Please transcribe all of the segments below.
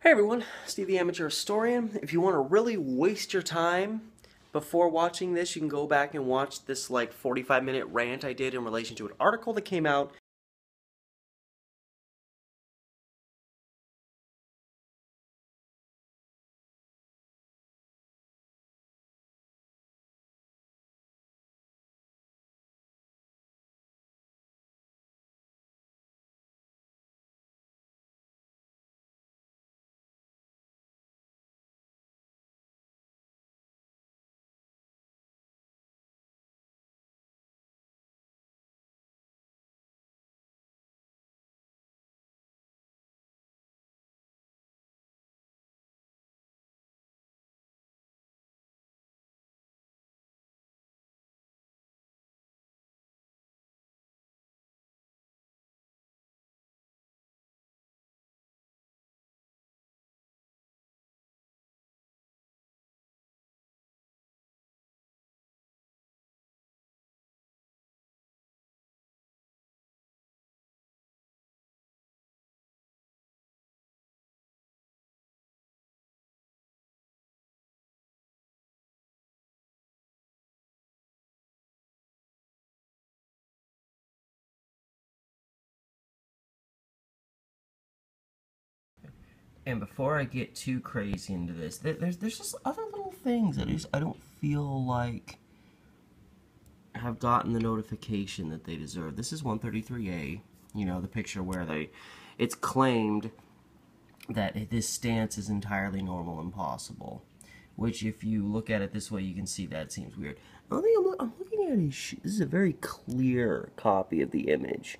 Hey everyone, Steve the Amateur Historian. If you want to really waste your time before watching this, you can go back and watch this like 45 minute rant I did in relation to an article that came out And before I get too crazy into this, there's there's just other little things that I just I don't feel like have gotten the notification that they deserve. This is 133A, you know, the picture where they it's claimed that this stance is entirely normal and possible. Which, if you look at it this way, you can see that seems weird. I think I'm, I'm looking at his. This is a very clear copy of the image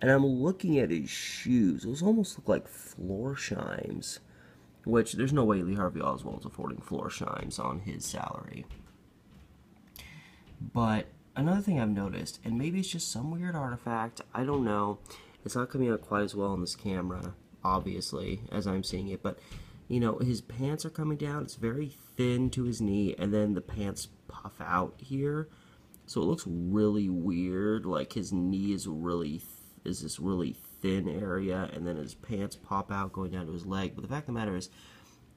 and I'm looking at his shoes. Those almost look like Florsheim's, which there's no way Lee Harvey Oswald's affording Florsheim's on his salary. But another thing I've noticed, and maybe it's just some weird artifact, I don't know. It's not coming out quite as well on this camera, obviously, as I'm seeing it, but you know, his pants are coming down. It's very thin to his knee, and then the pants puff out here. So it looks really weird, like his knee is really is this really thin area, and then his pants pop out going down to his leg. But the fact of the matter is,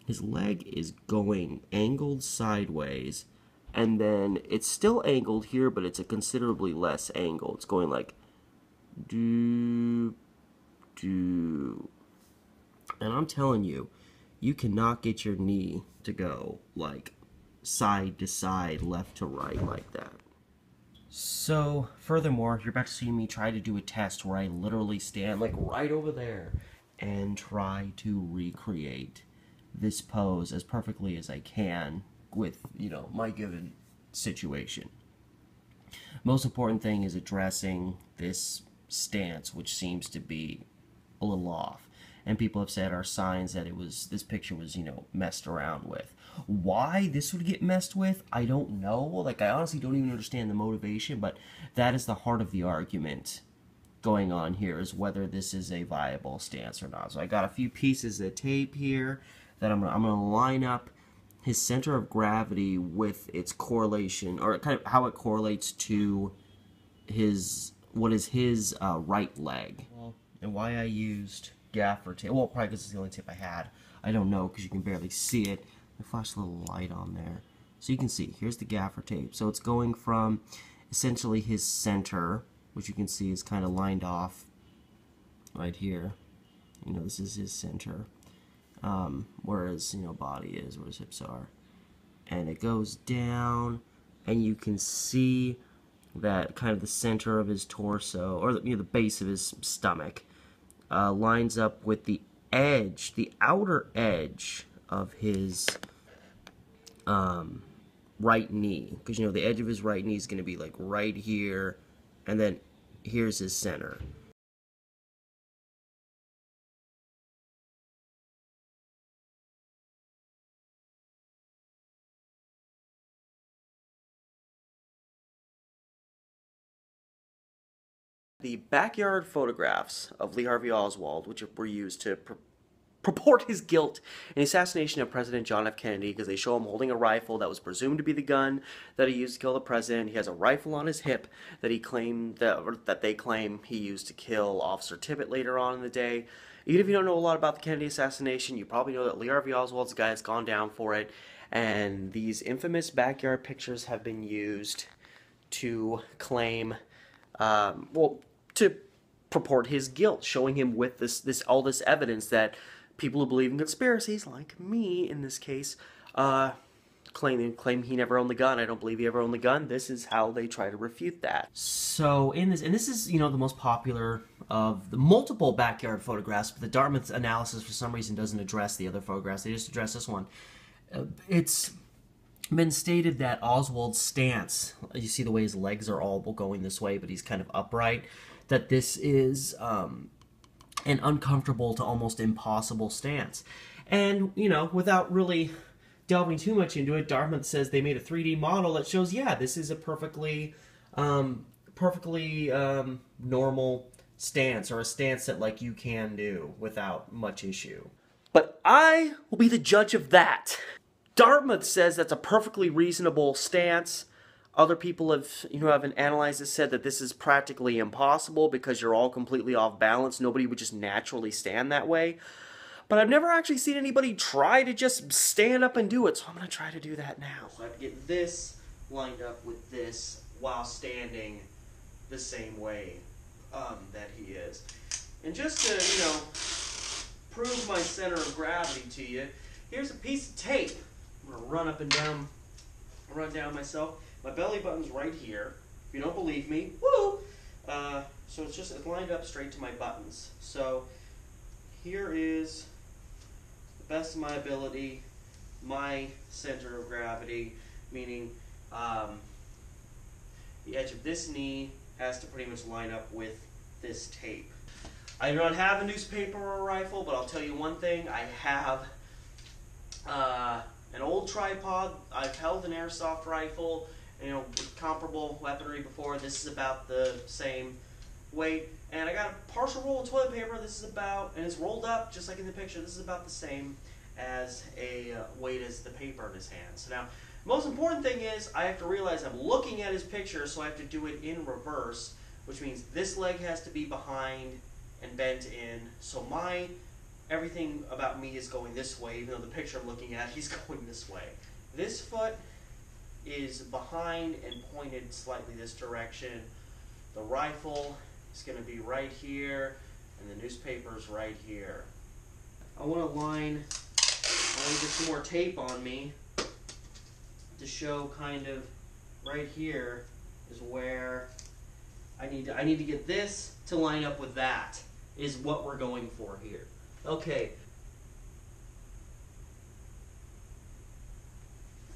his leg is going angled sideways, and then it's still angled here, but it's a considerably less angle. It's going like do do, and I'm telling you, you cannot get your knee to go like side to side, left to right like that. So, furthermore, you're about to see me try to do a test where I literally stand like right over there and try to recreate this pose as perfectly as I can with, you know, my given situation. Most important thing is addressing this stance, which seems to be a little off and people have said are signs that it was this picture was you know messed around with why this would get messed with i don't know like i honestly don't even understand the motivation but that is the heart of the argument going on here is whether this is a viable stance or not so i got a few pieces of tape here that i'm gonna, I'm gonna line up his center of gravity with its correlation or kind of how it correlates to his what is his uh, right leg and why i used gaffer tape. Well, probably because it's the only tape I had. I don't know because you can barely see it. I flash a little light on there. So you can see, here's the gaffer tape. So it's going from essentially his center, which you can see is kind of lined off right here. You know, this is his center. Um, whereas, you know, body is, where his hips are. And it goes down, and you can see that kind of the center of his torso, or you know, the base of his stomach, uh, lines up with the edge, the outer edge of his um, right knee. Because, you know, the edge of his right knee is going to be like right here, and then here's his center. The backyard photographs of Lee Harvey Oswald, which were used to purport his guilt in the assassination of President John F. Kennedy because they show him holding a rifle that was presumed to be the gun that he used to kill the president. He has a rifle on his hip that he claimed that that they claim he used to kill Officer Tippit later on in the day. Even if you don't know a lot about the Kennedy assassination, you probably know that Lee Harvey Oswald's the guy that's gone down for it. And these infamous backyard pictures have been used to claim, um, well, to purport his guilt, showing him with this, this all this evidence that people who believe in conspiracies, like me in this case, uh, claim claim he never owned the gun. I don't believe he ever owned the gun. This is how they try to refute that. So in this, and this is you know the most popular of the multiple backyard photographs, but the Dartmouth analysis for some reason doesn't address the other photographs. They just address this one. Uh, it's been stated that Oswald's stance, you see the way his legs are all going this way, but he's kind of upright, that this is um, an uncomfortable to almost impossible stance. And, you know, without really delving too much into it, Dartmouth says they made a 3D model that shows, yeah, this is a perfectly, um, perfectly um, normal stance or a stance that like you can do without much issue. But I will be the judge of that. Dartmouth says that's a perfectly reasonable stance. Other people have, you know, have analyzed this, said that this is practically impossible because you're all completely off balance. Nobody would just naturally stand that way. But I've never actually seen anybody try to just stand up and do it, so I'm to try to do that now. So I have to get this lined up with this while standing the same way um, that he is. And just to, you know, prove my center of gravity to you, here's a piece of tape. I'm to run up and down, run down myself. My belly button's right here. If you don't believe me, woo! Uh, so it's just it's lined up straight to my buttons. So here is the best of my ability, my center of gravity, meaning um, the edge of this knee has to pretty much line up with this tape. I do not have a newspaper or a rifle, but I'll tell you one thing. I have uh, an old tripod. I've held an airsoft rifle, you know, comparable weaponry before. This is about the same weight. And I got a partial roll of toilet paper. This is about, and it's rolled up just like in the picture. This is about the same as a uh, weight as the paper in his hand. So now, most important thing is I have to realize I'm looking at his picture, so I have to do it in reverse, which means this leg has to be behind and bent in. So my everything about me is going this way, even though the picture I'm looking at, he's going this way. This foot is behind and pointed slightly this direction. The rifle is going to be right here, and the newspaper is right here. I want to line, I want to get some more tape on me to show kind of right here is where I need to, I need to get this to line up with that is what we're going for here. Okay.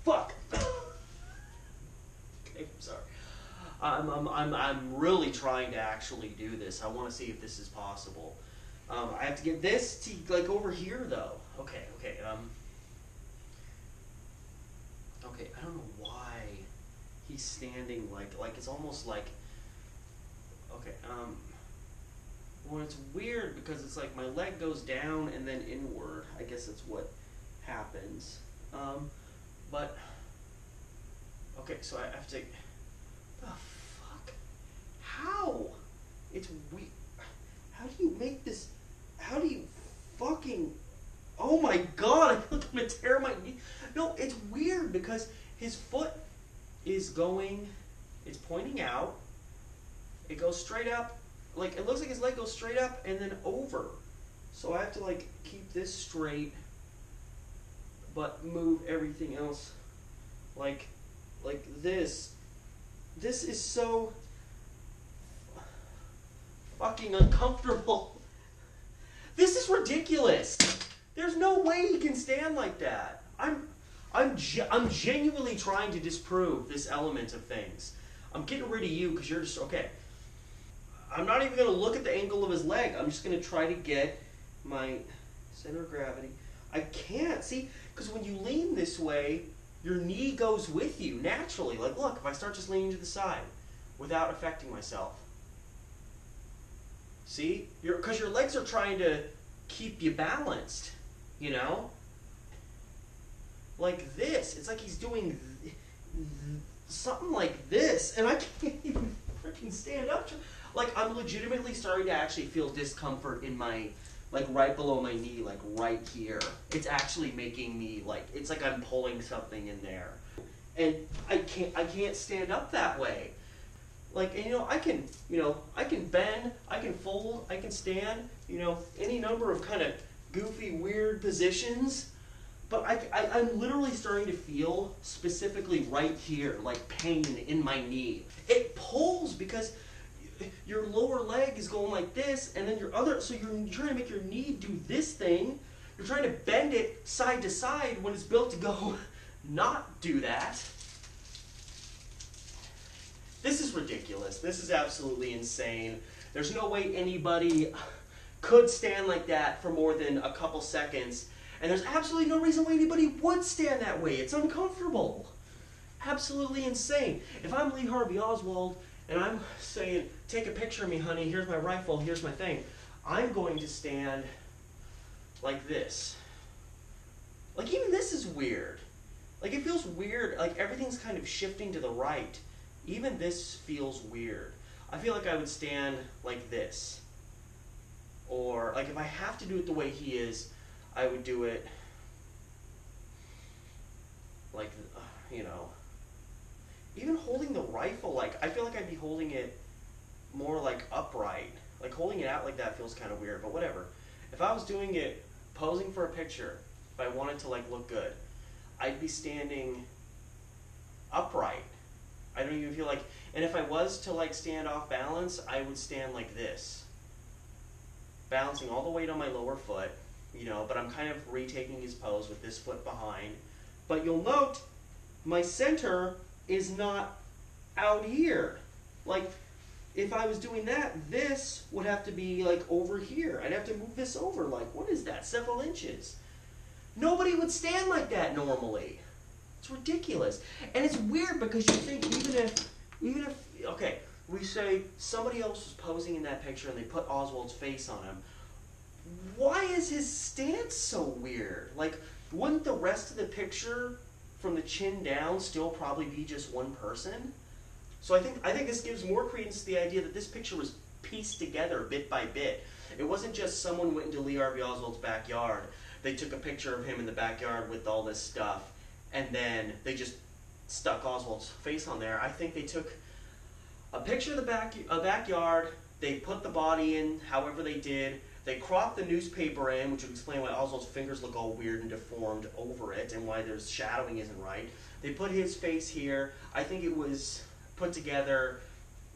Fuck. okay, I'm sorry. I'm, I'm, I'm, I'm really trying to actually do this. I want to see if this is possible. Um, I have to get this to, like, over here, though. Okay, okay, um... Okay, I don't know why he's standing like, like, it's almost like... Okay, um... Well, it's weird because it's like my leg goes down and then inward. I guess that's what happens. Um, but okay, so I have to. The fuck? How? It's weird. How do you make this? How do you fucking? Oh my god! I'm gonna tear my knee. No, it's weird because his foot is going. It's pointing out. It goes straight up like it looks like his leg goes straight up and then over. So I have to like keep this straight but move everything else like like this. This is so fucking uncomfortable. This is ridiculous. There's no way he can stand like that. I'm I'm ge- I'm genuinely trying to disprove this element of things. I'm getting rid of you because you're just okay. I'm not even going to look at the angle of his leg. I'm just going to try to get my center of gravity. I can't. See, because when you lean this way, your knee goes with you naturally. Like, look, if I start just leaning to the side without affecting myself. See? Because your legs are trying to keep you balanced. You know? Like this. It's like he's doing th- th- something like this, and I can't even freaking stand up. Like, I'm legitimately starting to actually feel discomfort in my, like, right below my knee, like, right here. It's actually making me, like, it's like I'm pulling something in there. And I can't, I can't stand up that way. Like, and, you know, I can, you know, I can bend, I can fold, I can stand, you know, any number of kind of goofy, weird positions. But I, I, I'm literally starting to feel specifically right here, like pain in my knee. It pulls because your lower leg is going like this, and then your other, so you're trying to make your knee do this thing. You're trying to bend it side to side when it's built to go not do that. This is ridiculous. This is absolutely insane. There's no way anybody could stand like that for more than a couple seconds. And there's absolutely no reason why anybody would stand that way. It's uncomfortable. Absolutely insane. If I'm Lee Harvey Oswald and I'm saying, take a picture of me, honey, here's my rifle, here's my thing, I'm going to stand like this. Like, even this is weird. Like, it feels weird. Like, everything's kind of shifting to the right. Even this feels weird. I feel like I would stand like this. Or, like, if I have to do it the way he is, I would do it like, uh, you know, even holding the rifle, like, I feel like I'd be holding it more like upright. Like, holding it out like that feels kind of weird, but whatever. If I was doing it, posing for a picture, if I wanted to, like, look good, I'd be standing upright. I don't even feel like, and if I was to, like, stand off balance, I would stand like this. Balancing all the weight on my lower foot, you know, but I'm kind of retaking his pose with this foot behind. But you'll note my center is not out here. Like, if I was doing that, this would have to be like over here. I'd have to move this over like, what is that, several inches. Nobody would stand like that normally. It's ridiculous. And it's weird because you think even if, even if, okay, we say somebody else was posing in that picture and they put Oswald's face on him. Why is his stance so weird? Like, wouldn't the rest of the picture from the chin down still probably be just one person? So I think I think this gives more credence to the idea that this picture was pieced together bit by bit. It wasn't just someone went into Lee Harvey Oswald's backyard. They took a picture of him in the backyard with all this stuff, and then they just stuck Oswald's face on there. I think they took a picture of the back a backyard. They put the body in however they did. They cropped the newspaper in, which would explain why Oswald's fingers look all weird and deformed over it, and why there's shadowing isn't right. They put his face here. I think it was put together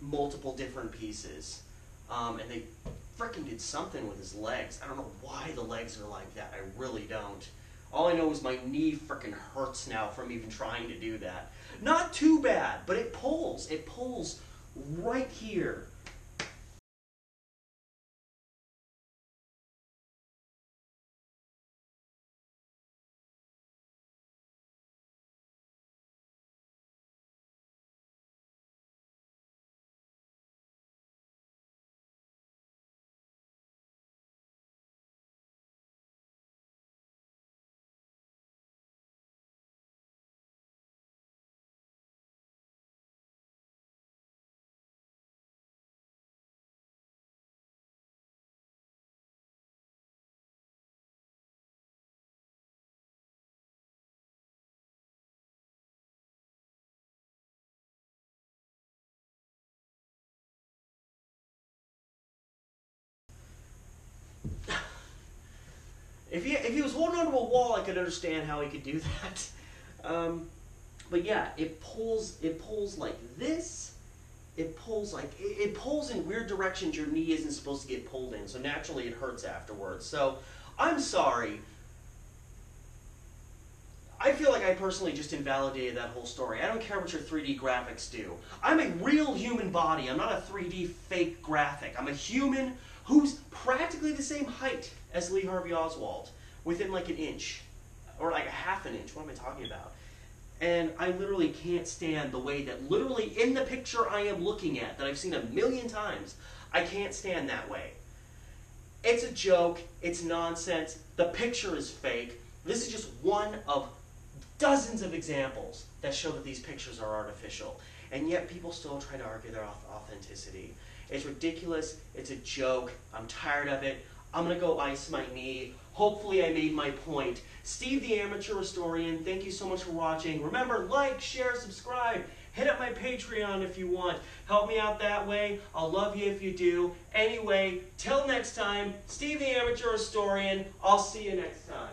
multiple different pieces, um, and they freaking did something with his legs. I don't know why the legs are like that. I really don't. All I know is my knee freaking hurts now from even trying to do that. Not too bad, but it pulls. It pulls right here. If he if he was holding onto a wall, I could understand how he could do that. Um, but yeah, it pulls it pulls like this. It pulls like it, it pulls in weird directions your knee isn't supposed to get pulled in. So naturally, it hurts afterwards. So I'm sorry. I feel like I personally just invalidated that whole story. I don't care what your 3D graphics do. I'm a real human body. I'm not a 3D fake graphic. I'm a human who's practically the same height as Lee Harvey Oswald, within like an inch, or like a half an inch. What am I talking about? And I literally can't stand the way that literally in the picture I am looking at, that I've seen a million times, I can't stand that way. It's a joke. It's nonsense. The picture is fake. This is just one of dozens of examples that show that these pictures are artificial. And yet people still try to argue their authenticity. It's ridiculous. It's a joke. I'm tired of it. I'm going to go ice my knee. Hopefully I made my point. Steve the Amateur Historian, thank you so much for watching. Remember, like, share, subscribe. Hit up my Patreon if you want. Help me out that way. I'll love you if you do. Anyway, till next time, Steve the Amateur Historian. I'll see you next time.